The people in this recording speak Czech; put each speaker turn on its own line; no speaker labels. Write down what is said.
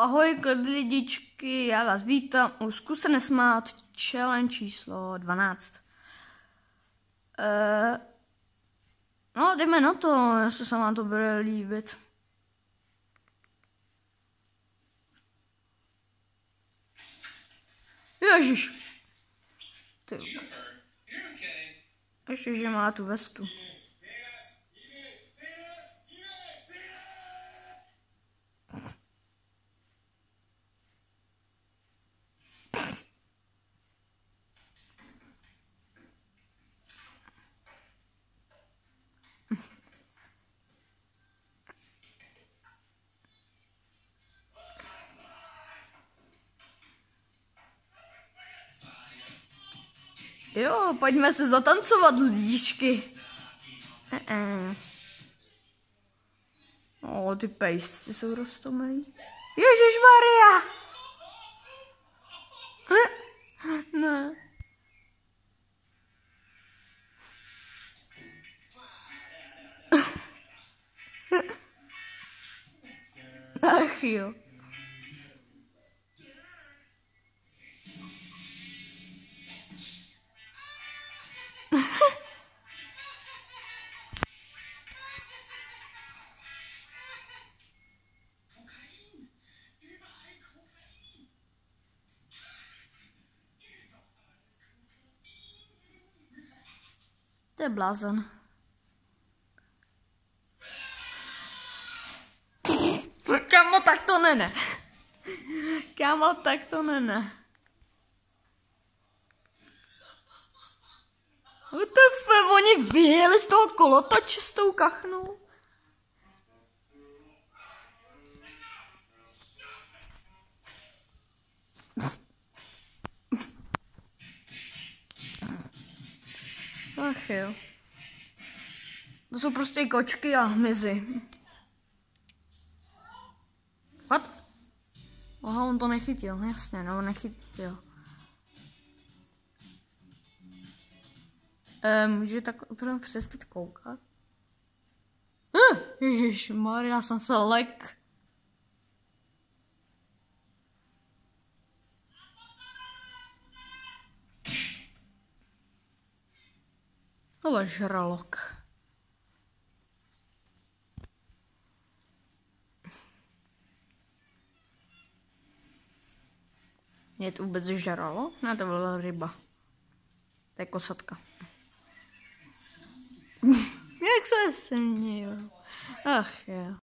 Ahoj lidičky, já vás vítám u Zkuste nesmát challenge číslo 12. Uh, no, jdeme na to, jestli se vám to bude líbit. Ježiš. Ty. Ještě, že má tu vestu. Jo, pojďme se zatancovat, lidičky. Uh-uh. O, ty pejsci jsou rostomilí. Ježíš Maria! Ne. Ach jo. Je blázen. Kámo, tak to ne, ne. Kámo, tak to ne, ne. What the fuck, oni vyjeli z toho kolotoče s tou kachnou. Ach jo. To jsou prostě kočky a hmyzy. What? Aha, on to nechytil, jasně, no nechytil. E, může tak opravdu přestat koukat? Uh, Ježíš, Maria, jsem se lek. Ale žralok. Je to vůbec žralo? Ne, to byla ryba. To je kosatka. Jak se směju? Ach jo.